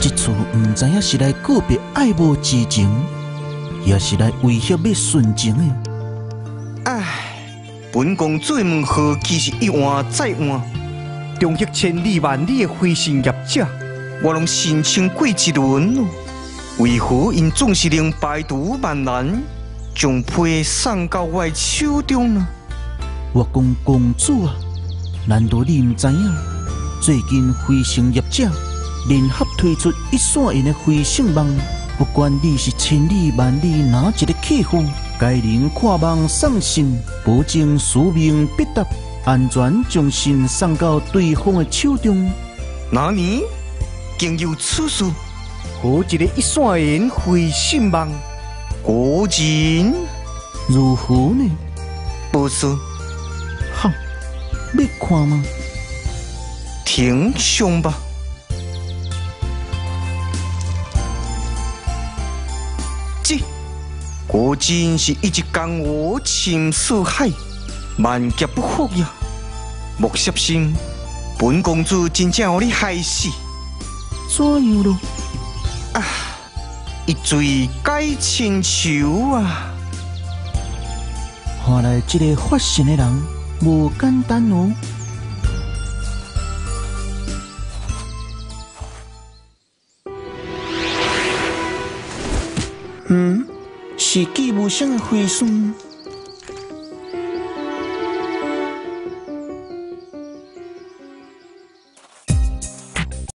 这次唔知影是来告别爱慕之情，也是来威胁要纯情的。唉，本宫最问何其是一换再换，忠于千里万里的飞行业者，我拢心情过一轮咯。为何因总是能百毒万难，将皮送到我的手中呢？我讲公主啊，难道你唔知影？最近飞行业者联合推出一线型的飞行梦，不管你是千里万里哪一个客户，该人看梦送信，保证使命必达，安全将信送到对方的手中。哪年竟有此事？何一个一线人飞行梦？果然如何呢？不是哼，要看吗？听上吧。这果真是一直江我情似海，万劫不复呀！莫小心，本公主真正互你害死。怎样咯？啊！一醉解千愁啊！看来这个发现的人无简单哦。嗯，是季无声的回声。